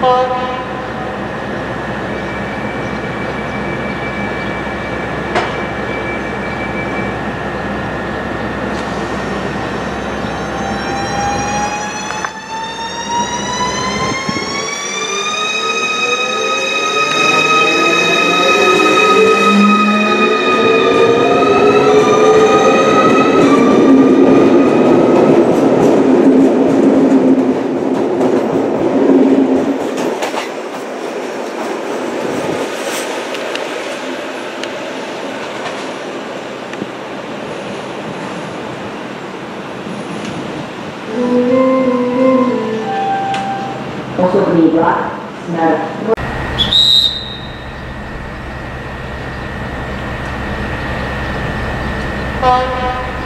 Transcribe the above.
Bye. also bring nah Thank you.